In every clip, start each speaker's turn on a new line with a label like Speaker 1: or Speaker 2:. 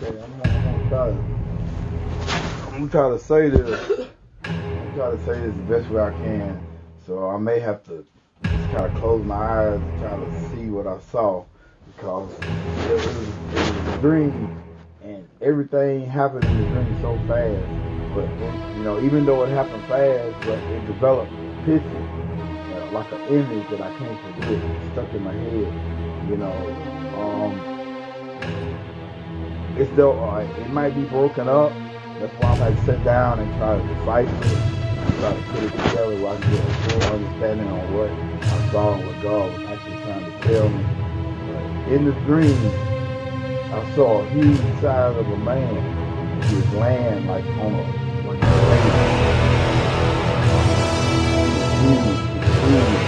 Speaker 1: Okay, I'm I'm gonna try to. I'm to say this. I'm gonna try to say this the best way I can. So I may have to just kind of close my eyes and try to see what I saw because it was, it was a dream and everything happened in the dream so fast. But you know, even though it happened fast, but it developed picture, uh, like an image that I can't forget, stuck in my head. You know, um, it's though uh, it might be broken up. That's why I like sit down and try to decipher it, try to put it together where I can get a full understanding on what I saw and what God was actually trying to tell me. But in the dream, I saw a huge size of a man. He was laying like on a like a lady. Huge, huge.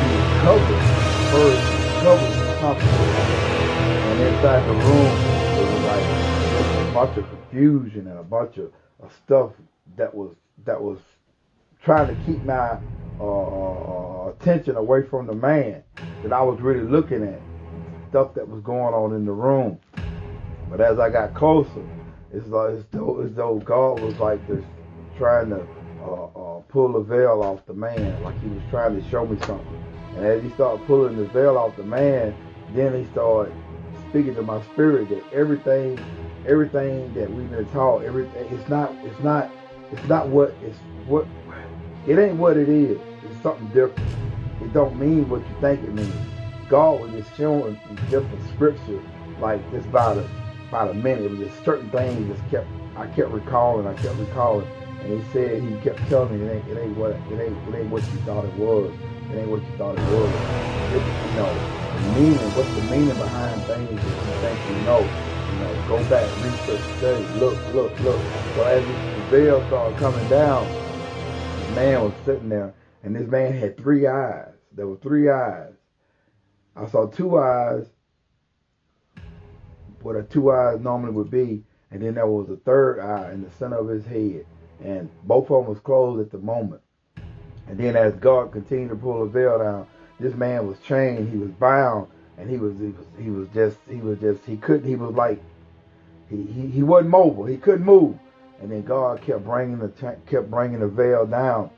Speaker 1: He was covered, covered with. And inside the room, like a bunch of confusion and a bunch of, of stuff that was that was trying to keep my uh, uh, attention away from the man that I was really looking at, stuff that was going on in the room. But as I got closer, it's like as though, as though God was like just trying to uh, uh, pull the veil off the man, like He was trying to show me something. And as He started pulling the veil off the man, then He started speaking to my spirit that everything, everything that we've been taught, everything, it's not, it's not, it's not what it's what. It ain't what it is. It's something different. It don't mean what you think it means. God was just showing different scripture, like just by the by the minute. It was just certain things just kept I kept recalling, I kept recalling. And he said he kept telling me it ain't it ain't what it ain't it ain't what you thought it was. It ain't what you thought it was. It, you know, meaning, what's the meaning behind things that you think you know. You know, go back, research, study, look, look, look. So as the veil started coming down, the man was sitting there and this man had three eyes. There were three eyes. I saw two eyes, what a two eyes normally would be, and then there was a third eye in the center of his head, and both of them was closed at the moment. And then as God continued to pull the veil down, this man was chained, he was bound, and he was he was, he was just he was just he couldn't he was like he, he he wasn't mobile, he couldn't move. And then God kept bringing the kept bringing the veil down,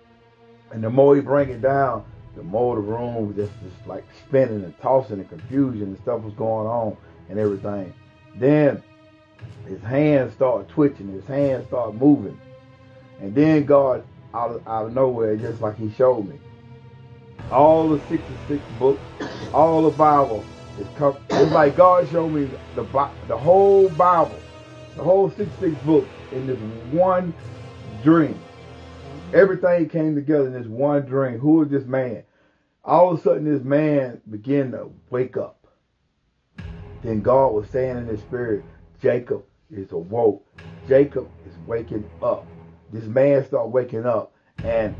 Speaker 1: and the more he bring it down, the more the room was just, just like spinning and tossing and confusion and stuff was going on and everything. Then his hands start twitching, his hands start moving. And then God, out of, out of nowhere, just like he showed me, all the 66 books, all the Bible, is come, it's like God showed me the, the whole Bible, the whole 66 books in this one dream. Everything came together in this one dream. Who is this man? All of a sudden, this man began to wake up. Then God was saying in his spirit, Jacob is awoke. Jacob is waking up. This man start waking up, and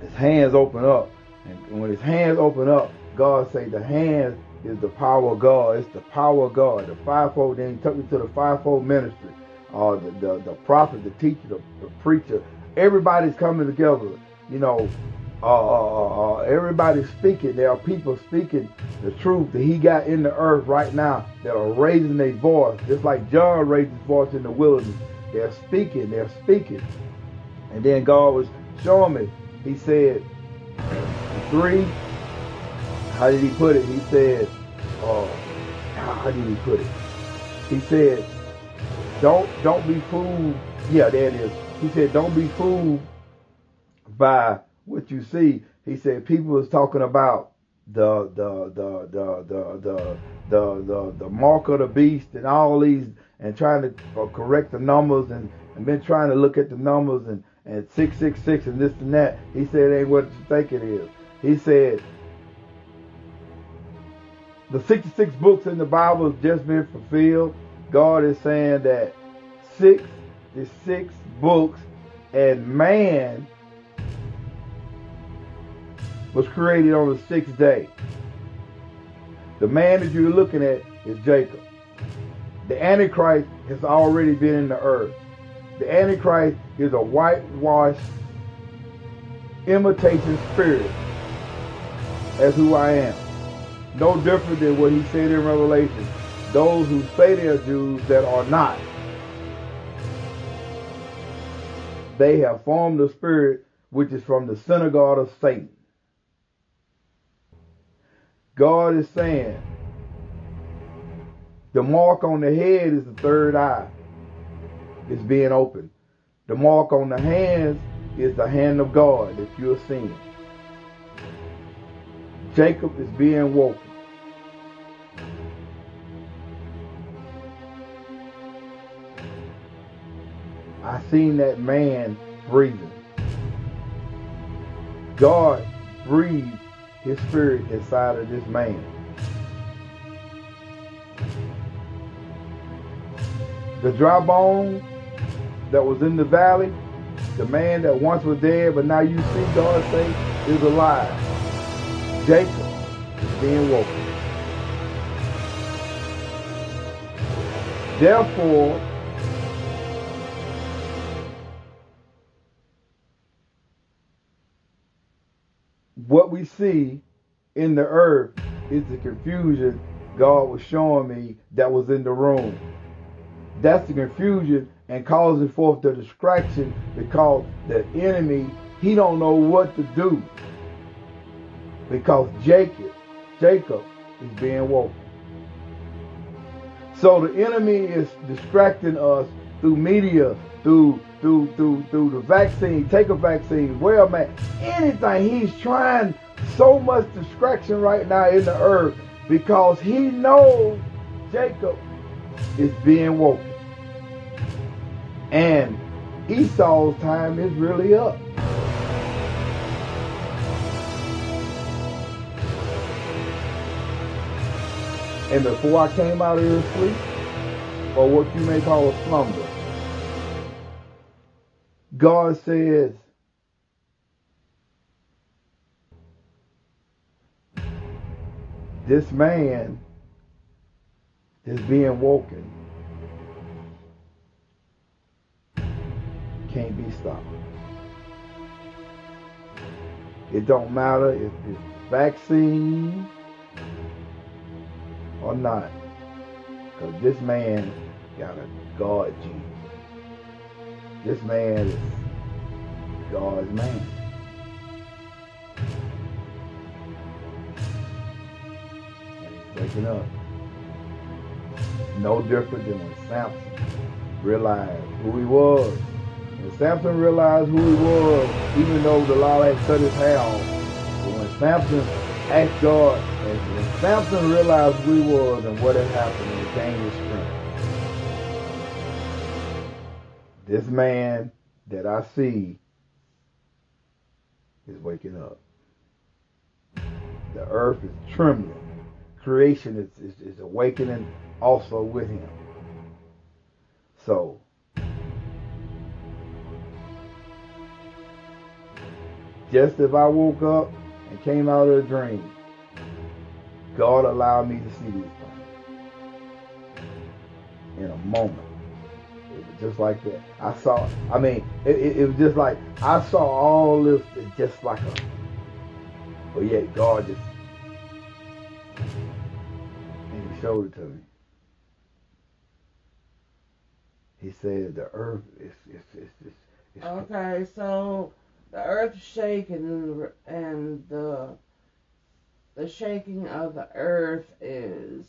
Speaker 1: his hands open up. And when his hands open up, God say the hands is the power of God. It's the power of God. The fivefold. Then he took me to the fivefold ministry. Uh, the, the the prophet, the teacher, the, the preacher. Everybody's coming together. You know, uh, uh, uh, everybody's speaking. There are people speaking the truth that he got in the earth right now that are raising their voice, just like John raised his voice in the wilderness. They're speaking, they're speaking. And then God was showing me, he said, three, how did he put it? He said, uh, how did he put it? He said, don't, don't be fooled. Yeah, there it is. He said, don't be fooled by what you see. He said people was talking about the the the the the the the the, the mark of the beast and all these and trying to uh, correct the numbers and and been trying to look at the numbers and and six six six and this and that. He said ain't what you think it is. He said the 66 books in the Bible has just been fulfilled. God is saying that six the six books and man was created on the sixth day. The man that you're looking at is Jacob. The Antichrist has already been in the earth. The Antichrist is a whitewashed imitation spirit as who I am. No different than what he said in Revelation. those who say they're Jews that are not. They have formed a spirit which is from the synagogue of Satan. God is saying the mark on the head is the third eye. It's being opened. The mark on the hands is the hand of God that you're seeing. Jacob is being woken. I seen that man breathing. God breathed his spirit inside of this man. The dry bone that was in the valley, the man that once was dead, but now you see God say is alive. Jacob is being woken. Therefore, what we see in the earth is the confusion God was showing me that was in the room. That's the confusion and causing forth the distraction because the enemy, he don't know what to do. Because Jacob, Jacob is being woken. So the enemy is distracting us through media, through through through through the vaccine, take a vaccine, wear a mask, anything. He's trying so much distraction right now in the earth because he knows Jacob is being woken. And Esau's time is really up. And before I came out of his sleep, or what you may call a slumber, God says, this man is being woken. Can't be stopped. It don't matter if it's vaccine or not. Because this man got a God gene. This man is God's man. Waking up. No different than when Samson realized who he was. When Samson realized who he was, even though the law had cut his hair off, but when Samson asked God, Samson realized he was and what had happened, and gained his strength. This man that I see is waking up. The earth is trembling. Creation is, is, is awakening also with him. So, just as I woke up and came out of a dream, God allowed me to see these things in a moment. It was just like that. I saw, I mean, it, it, it was just like, I saw all this just like a, but yet God just, and He showed it to me. He said the earth is, is, is, is, is
Speaker 2: Okay, so the earth is shaking and the, the shaking of the earth is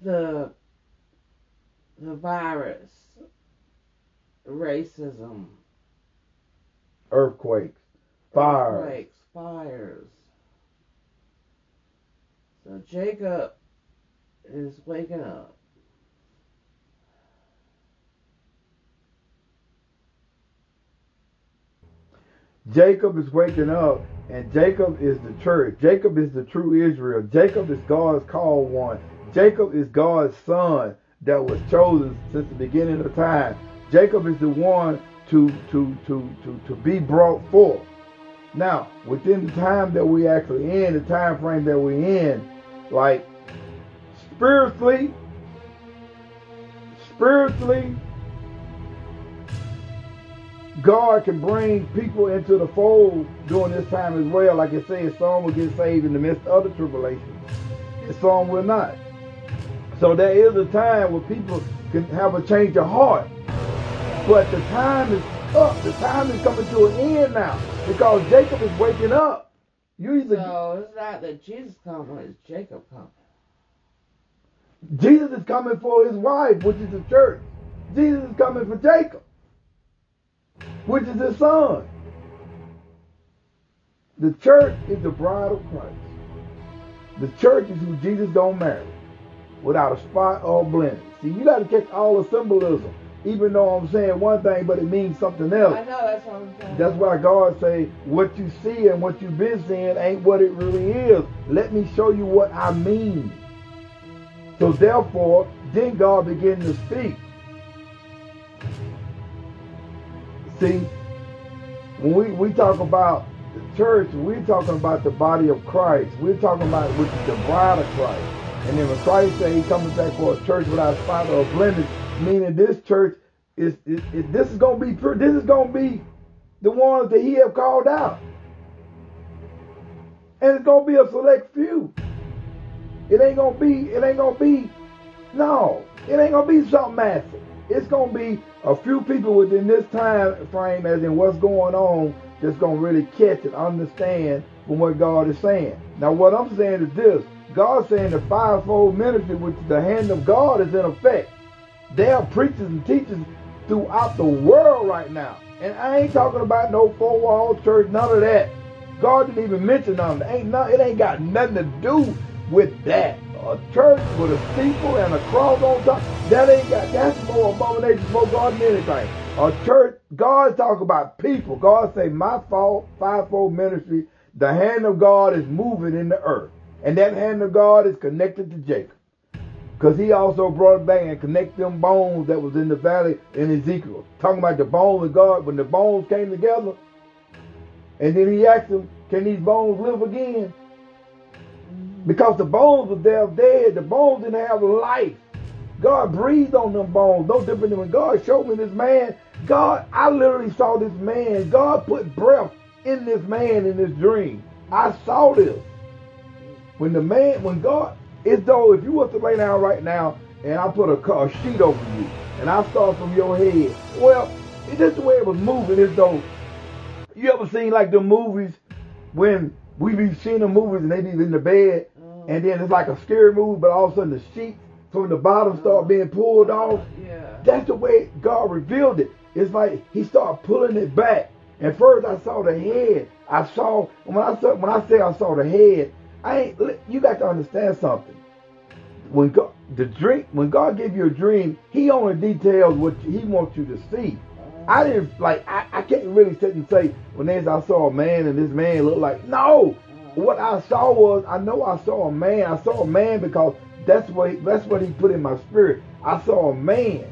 Speaker 2: the the virus, racism,
Speaker 1: earthquakes, fires.
Speaker 2: earthquakes, fires. So Jacob is waking up.
Speaker 1: Jacob is waking up, and Jacob is the church. Jacob is the true Israel. Jacob is God's called one. Jacob is God's son that was chosen since the beginning of time. Jacob is the one to to to to, to be brought forth. Now, within the time that we actually in, the time frame that we in, like spiritually, spiritually, God can bring people into the fold during this time as well. Like it says, some will get saved in the midst of the tribulation. some will not. So there is a time where people can have a change of heart. But the time is up. The time is coming to an end now because Jacob is waking up.
Speaker 2: You either so it's not that Jesus coming, it's Jacob coming.
Speaker 1: Jesus is coming for his wife, which is the church. Jesus is coming for Jacob, which is his son. The church is the bride of Christ. The church is who Jesus don't marry without a spot or blemish. See, you got to catch all the symbolism even though I'm saying one thing, but it means something else.
Speaker 2: I know that's what I'm saying.
Speaker 1: That's why God say what you see and what you've been seeing ain't what it really is. Let me show you what I mean. So therefore, then God began to speak. See, when we, we talk about the church, we're talking about the body of Christ. We're talking about is the bride of Christ. And then when Christ said he comes back for a church without spot or blemish, meaning this church is, is, is this is gonna be this is gonna be the ones that he have called out, and it's gonna be a select few. It ain't gonna be it ain't gonna be no, it ain't gonna be something massive. It's gonna be a few people within this time frame, as in what's going on, that's gonna really catch and understand from what God is saying. Now, what I'm saying is this: God's saying the fivefold ministry, which the hand of God, is in effect. There are preachers and teachers throughout the world right now. And I ain't talking about no four wall church, none of that. God didn't even mention. It ain't not, it ain't got nothing to do with that. A church with a steeple and a cross on top, that ain't got that's more abomination for God than anything. A church, God talk about people. God say, My fault, fivefold ministry, the hand of God is moving in the earth. And that hand of God is connected to Jacob. Because he also brought back and connect them bones that was in the valley in Ezekiel. Talking about the bones of God, when the bones came together. And then he asked them, can these bones live again? Because the bones were there dead. The bones didn't have life. God breathed on them bones. No different than when God showed me this man. God, I literally saw this man. God put breath in this man in this dream. I saw this. When the man, when God, it's though if you were to lay down right now and I put a, a sheet over you and I start from your head, well, it's just the way it was moving. It's though you ever seen like the movies when we be seeing the movies and they be in the bed. And then it's like a scary movie, but all of a sudden the sheet from the bottom start oh. being pulled off.
Speaker 2: Yeah.
Speaker 1: That's the way God revealed it. It's like He started pulling it back. And first, I saw the head. I saw when I saw when I say I saw the head, I ain't. You got to understand something. When God, the dream, when God gave you a dream, He only details what He wants you to see. I didn't like. I, I can't really sit and say when there's I saw a man and this man looked like no. What I saw was I know I saw a man. I saw a man because that's what that's what He put in my spirit. I saw a man,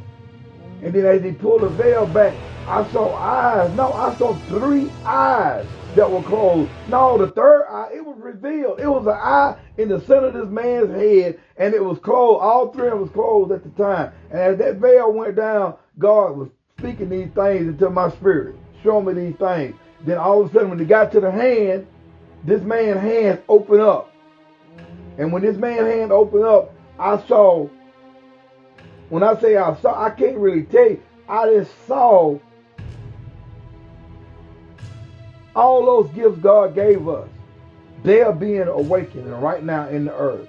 Speaker 1: and then as He pulled the veil back, I saw eyes. No, I saw three eyes that were closed. No, the third eye, it was revealed. It was an eye in the center of this man's head, and it was closed. All three of them was closed at the time. And as that veil went down, God was speaking these things into my spirit, showing me these things. Then all of a sudden, when it got to the hand, this man's hand open up. And when this man's hand opened up, I saw, when I say I saw, I can't really tell you, I just saw all those gifts God gave us, they are being awakened right now in the earth.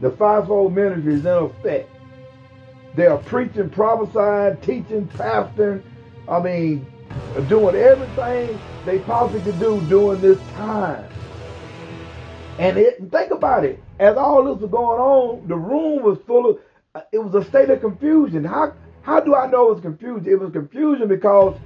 Speaker 1: The fivefold ministry is in effect. They are preaching, prophesying, teaching, pastoring. I mean, doing everything they possibly could do during this time. And it, think about it. As all this was going on, the room was full of. Uh, it was a state of confusion. How how do I know it was confusion? It was confusion because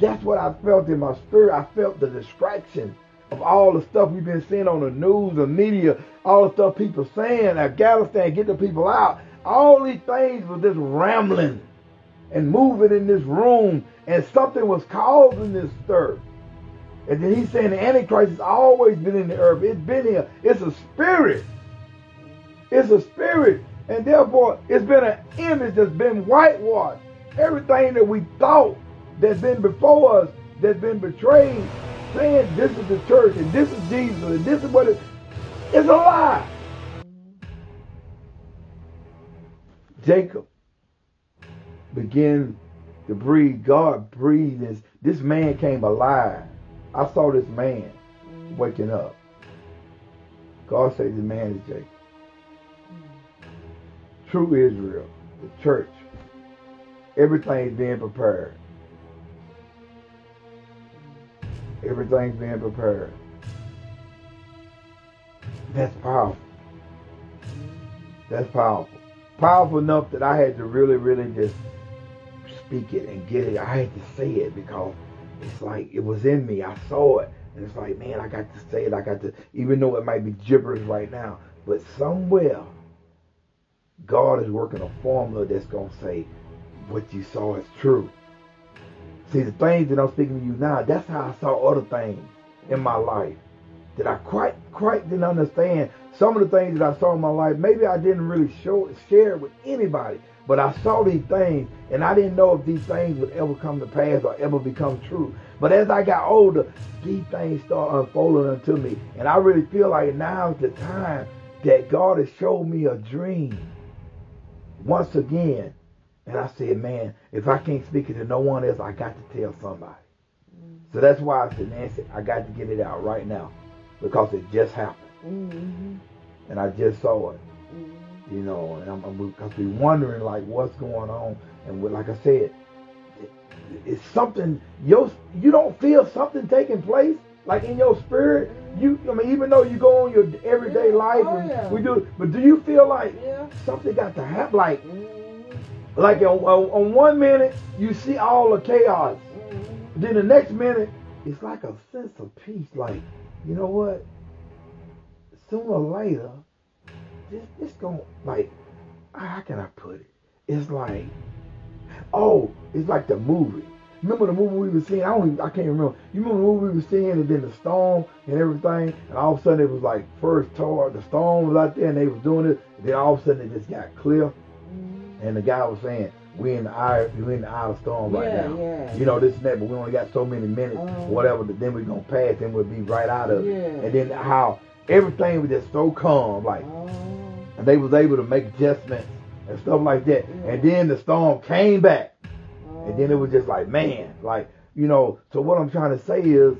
Speaker 1: that's what I felt in my spirit. I felt the distraction of all the stuff we've been seeing on the news, the media, all the stuff people saying, Afghanistan, get the people out. All these things were just rambling and moving in this room, and something was causing this stir. And then he's saying the Antichrist has always been in the earth. It's been here. It's a spirit. It's a spirit. And therefore, it's been an image that's been whitewashed. Everything that we thought that's been before us, that's been betrayed, saying this is the church and this is Jesus and this is what it is a lie. Jacob began to breathe. God breathed this. This man came alive. I saw this man waking up. God said the man is Jacob. True Israel, the church. Everything's being prepared. Everything's being prepared. That's powerful. That's powerful. Powerful enough that I had to really, really just speak it and get it. I had to say it because it's like it was in me. I saw it. And it's like, man, I got to say it. I got to, even though it might be gibberish right now, but somewhere God is working a formula that's going to say what you saw is true. See, the things that I'm speaking to you now, that's how I saw other things in my life that I quite quite didn't understand. Some of the things that I saw in my life, maybe I didn't really show share with anybody. But I saw these things, and I didn't know if these things would ever come to pass or ever become true. But as I got older, these things start unfolding unto me. And I really feel like now's the time that God has showed me a dream once again. And I said, man, if I can't speak it to no one else, I got to tell somebody. Mm-hmm. So that's why I said, Nancy, I got to get it out right now because it just happened. Mm-hmm. And I just saw it. Mm-hmm. You know, and I'm, I'm because we wondering like what's going on. And like I said, it's something you you don't feel something taking place like in your spirit. You I mean even though you go on your everyday
Speaker 2: yeah.
Speaker 1: life
Speaker 2: oh, yeah.
Speaker 1: we do, but do you feel like
Speaker 2: yeah.
Speaker 1: something got to happen? Like mm-hmm. like on, on, one minute you see all the chaos, mm-hmm. then the next minute it's like a sense of peace. Like you know what? Sooner or later, this this gonna like how can I put it? It's like Oh, it's like the movie. Remember the movie we were seeing? I don't even, I can't remember. You remember the movie we were seeing and then the storm and everything? And all of a sudden it was like first tore, the storm was out there and they was doing it. Then all of a sudden it just got clear. Mm-hmm. And the guy was saying, we in the eye, we in the eye of storm right
Speaker 2: yeah,
Speaker 1: now.
Speaker 2: Yeah,
Speaker 1: you know this and that, but we only got so many minutes, uh, whatever. Then we're gonna pass, and we'll be right out of
Speaker 2: yeah.
Speaker 1: it. And then how everything was just so calm, like,
Speaker 2: uh,
Speaker 1: and they was able to make adjustments and stuff like that.
Speaker 2: Yeah.
Speaker 1: And then the storm came back. And then it was just like, man, like, you know, so what I'm trying to say is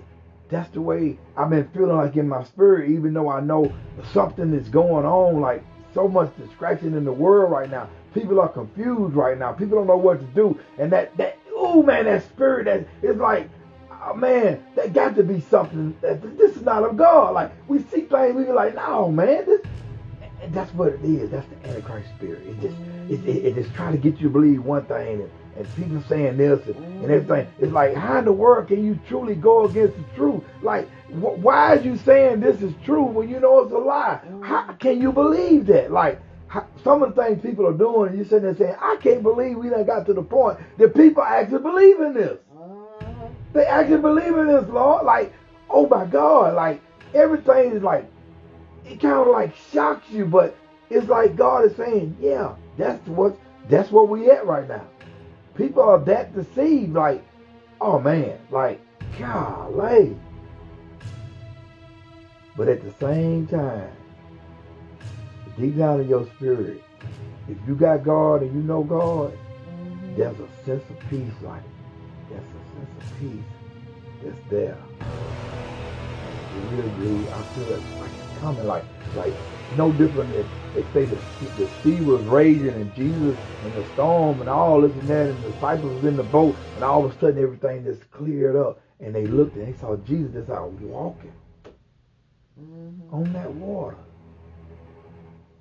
Speaker 1: that's the way I've been feeling like in my spirit, even though I know something is going on, like so much distraction in the world right now. People are confused right now. People don't know what to do. And that, that, oh man, that spirit that is like, oh, man, that got to be something. That, this is not of God. Like, we see things, we be like, no, man, this, that's what it is. That's the Antichrist spirit. It just, it, it, it just trying to get you to believe one thing and, and people saying this and, and, everything. It's like, how in the world can you truly go against the truth? Like, wh- why is you saying this is true when you know it's a lie? How can you believe that? Like, some of the things people are doing, you sitting there saying, I can't believe we done got to the point that people actually believe in this. They actually believe in this, Lord. Like, oh my God, like everything is like, it kind of like shocks you, but it's like God is saying, yeah, that's what that's what we at right now. People are that deceived, like, oh man, like, golly. But at the same time, deep down in your spirit, if you got God and you know God, there's a sense of peace, like, there's a sense of peace that's there. Really, really, I feel it like it's coming, like, like no different than they say the, the sea was raging and Jesus and the storm and all this and that and the disciples was in the boat and all of a sudden everything just cleared up and they looked and they saw Jesus just out walking mm-hmm. on that water.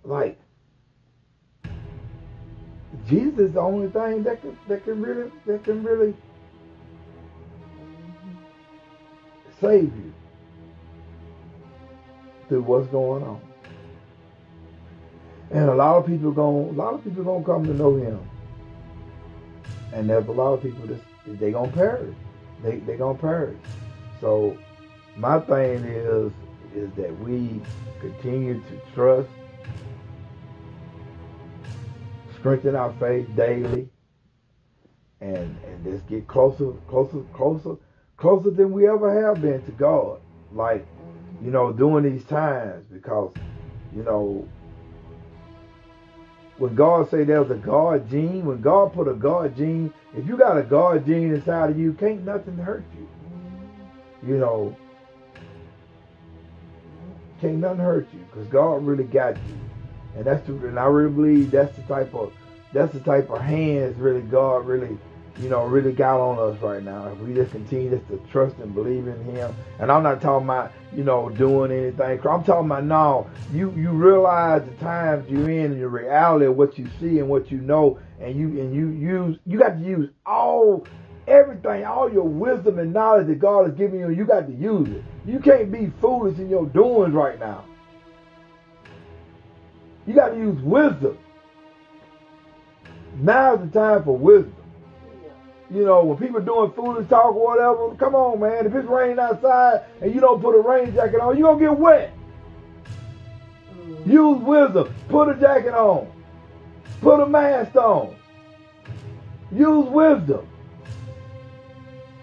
Speaker 1: Like Jesus is the only thing that can that can really that can really save you through what's going on. And a lot of people going a lot of people gonna come to know him. And there's a lot of people that they gonna perish. They they gonna perish. So my thing is is that we continue to trust, strengthen our faith daily, and and just get closer, closer, closer, closer than we ever have been to God. Like, you know, during these times because, you know, when God say there's a God gene, when God put a God gene, if you got a God gene inside of you, can't nothing hurt you. You know, can't nothing hurt you because God really got you, and that's the, and I really believe that's the type of that's the type of hands really God really you know, really got on us right now. If we just continue just to trust and believe in Him, and I'm not talking about you know doing anything. I'm talking about now. You you realize the times you're in and the reality of what you see and what you know, and you and you use you got to use all everything, all your wisdom and knowledge that God has given you. You got to use it. You can't be foolish in your doings right now. You got to use wisdom. Now's the time for wisdom. You know, when people doing foolish talk or whatever, come on, man. If it's raining outside and you don't put a rain jacket on, you're going to get wet. Mm. Use wisdom. Put a jacket on. Put a mask on. Use wisdom.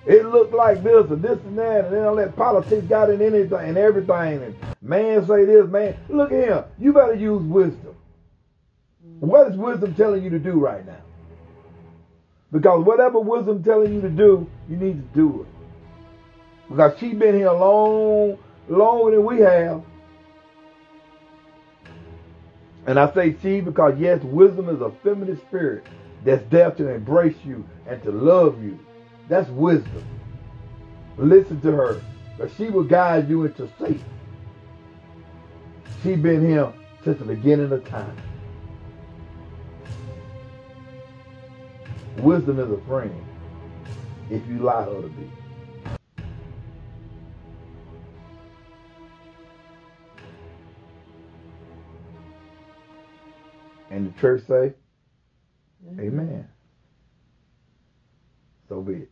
Speaker 1: It looked like this and this and that, and then let politics got in anything and everything. And man say this, man. Look at him. You better use wisdom. Mm. What is wisdom telling you to do right now? Because whatever wisdom telling you to do, you need to do it. Because she's been here long, longer than we have. And I say she because yes, wisdom is a feminine spirit that's there to embrace you and to love you. That's wisdom. Listen to her. Because she will guide you into safety. She's been here since the beginning of time. Wisdom is a friend if you allow her to be. And the church say, mm-hmm. Amen. So be it.